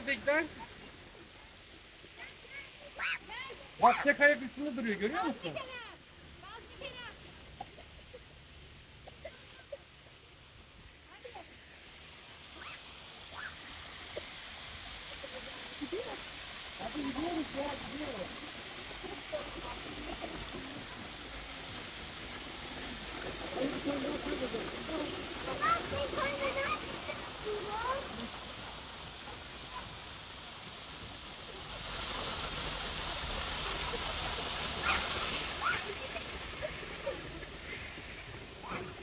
Ördekler? Bak tek ayak üstünde duruyor görüyor musun?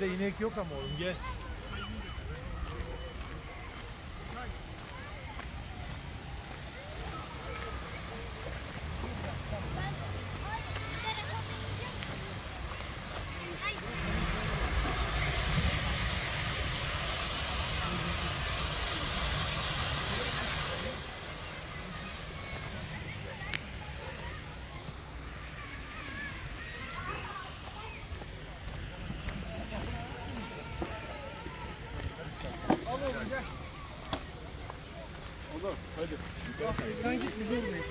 Orada inek yok ama oğlum gel. Sen git bizi vurmayın.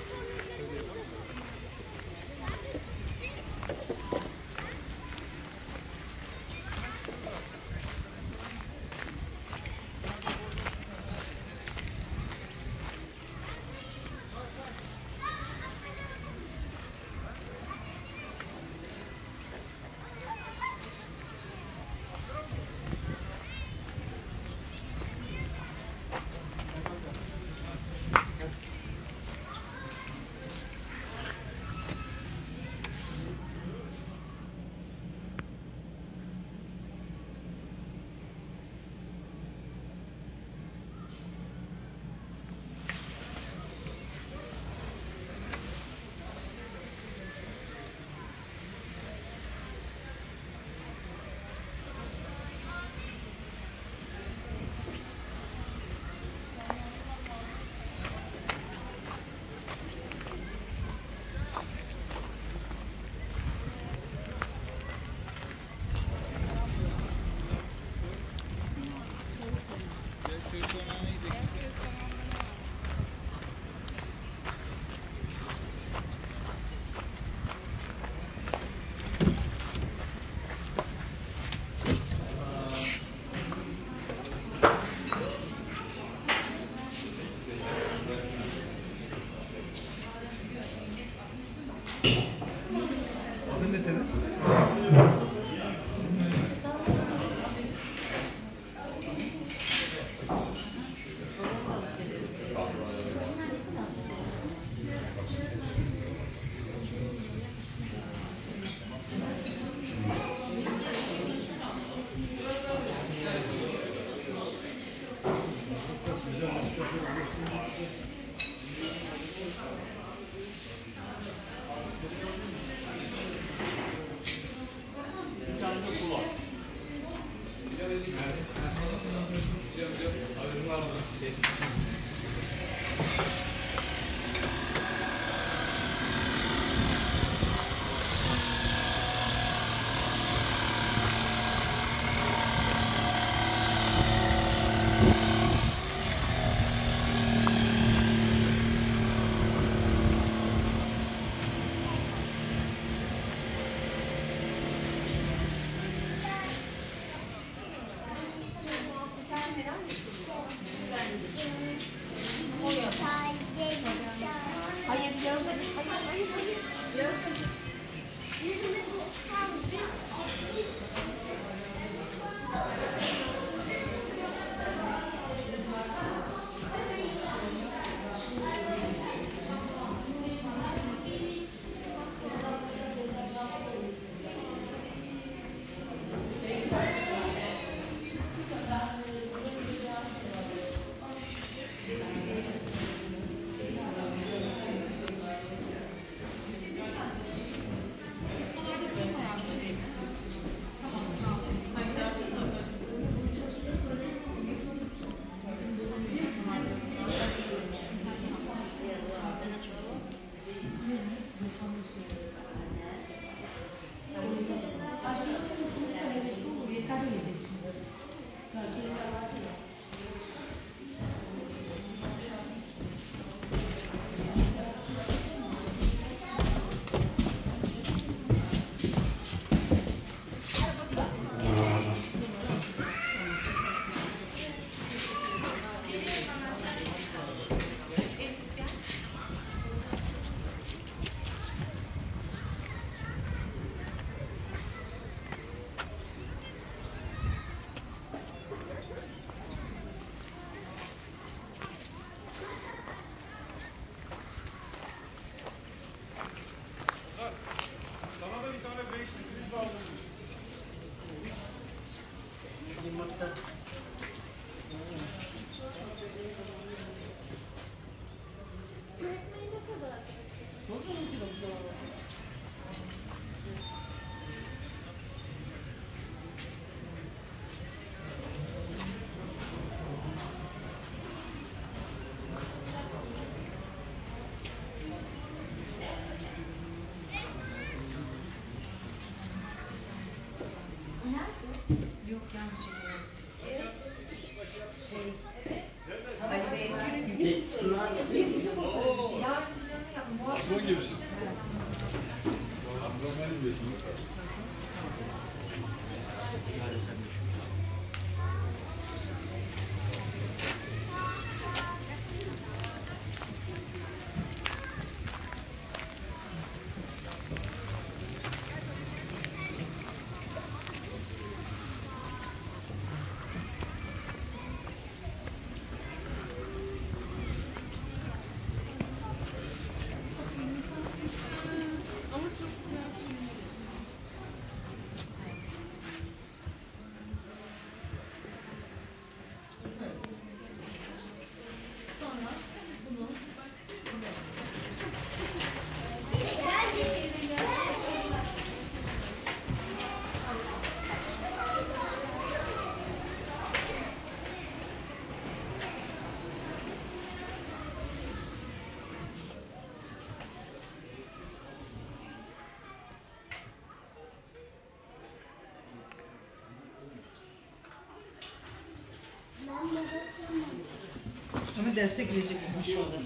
Ali Bey, bugün bir fotoğrafı. Yarın planı yapın. Bu gibi Ama derse gireceksin inşallah.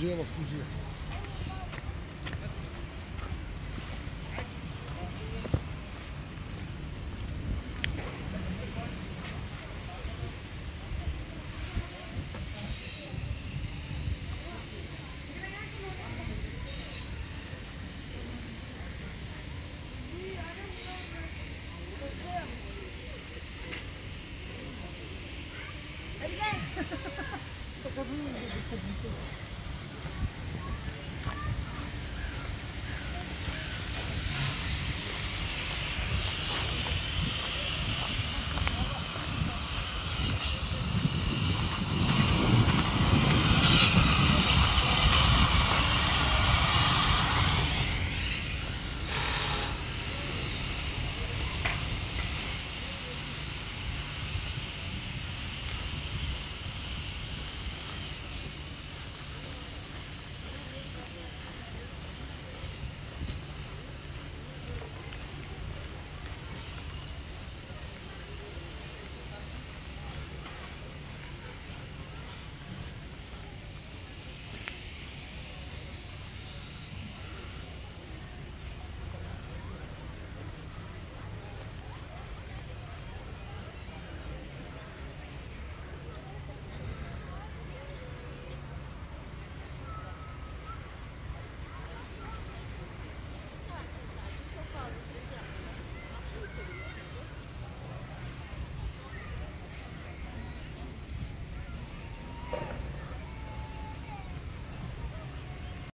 gelo, fugir.